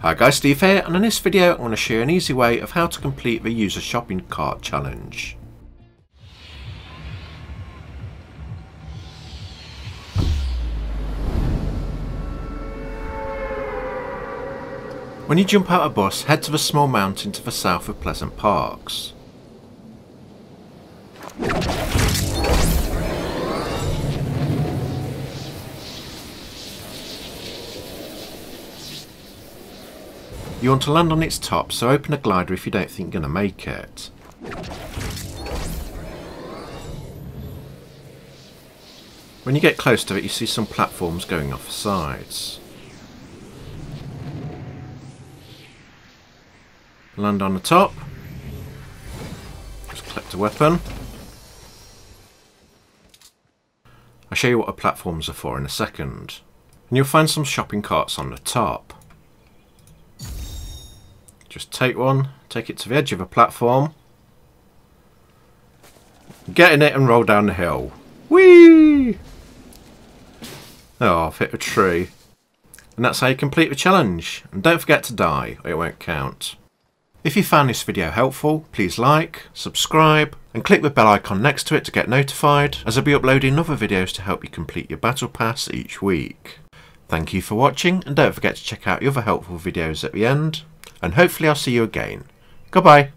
Hi guys, Steve here, and in this video I'm going to show you an easy way of how to complete the user shopping cart challenge. When you jump out of bus, head to the small mountain to the south of Pleasant Parks. You want to land on its top, so open a glider if you don't think you're going to make it. When you get close to it, you see some platforms going off the sides. Land on the top. Just collect a weapon. I'll show you what the platforms are for in a second. And you'll find some shopping carts on the top. Just take one, take it to the edge of a platform, get in it and roll down the hill. Whee! Oh, I've hit a tree. And that's how you complete the challenge. And don't forget to die, or it won't count. If you found this video helpful, please like, subscribe, and click the bell icon next to it to get notified, as I'll be uploading other videos to help you complete your Battle Pass each week. Thank you for watching, and don't forget to check out the other helpful videos at the end and hopefully I'll see you again. Goodbye.